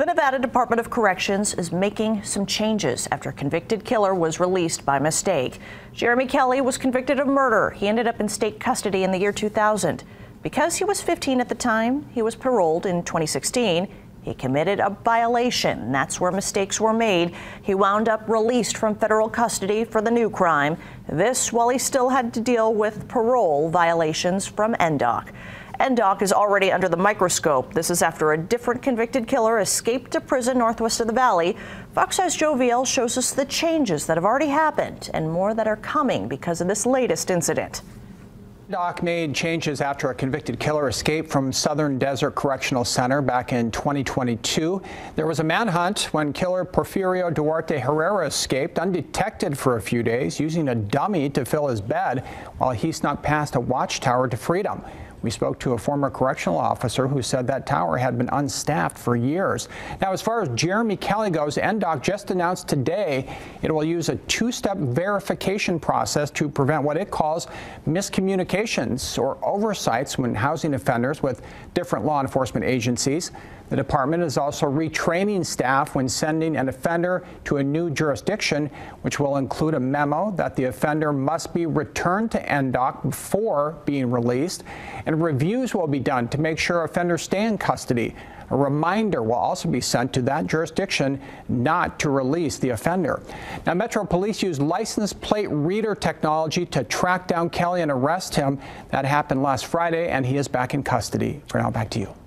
The Nevada Department of Corrections is making some changes after a convicted killer was released by mistake. Jeremy Kelly was convicted of murder. He ended up in state custody in the year 2000. Because he was 15 at the time, he was paroled in 2016. He committed a violation. That's where mistakes were made. He wound up released from federal custody for the new crime. This while he still had to deal with parole violations from NDOC. NDOC is already under the microscope. This is after a different convicted killer escaped to prison northwest of the valley. Fox 5's Joe Viel shows us the changes that have already happened and more that are coming because of this latest incident. Doc made changes after a convicted killer escaped from Southern Desert Correctional Center back in 2022. There was a manhunt when killer Porfirio Duarte Herrera escaped undetected for a few days using a dummy to fill his bed while he snuck past a watchtower to freedom. We spoke to a former correctional officer who said that tower had been unstaffed for years. Now, as far as Jeremy Kelly goes, NDOC just announced today it will use a two-step verification process to prevent what it calls miscommunications or oversights when housing offenders with different law enforcement agencies. The department is also retraining staff when sending an offender to a new jurisdiction, which will include a memo that the offender must be returned to NDOC before being released, and reviews will be done to make sure offenders stay in custody. A reminder will also be sent to that jurisdiction not to release the offender. Now, Metro Police used license plate reader technology to track down Kelly and arrest him. That happened last Friday, and he is back in custody. For now, back to you.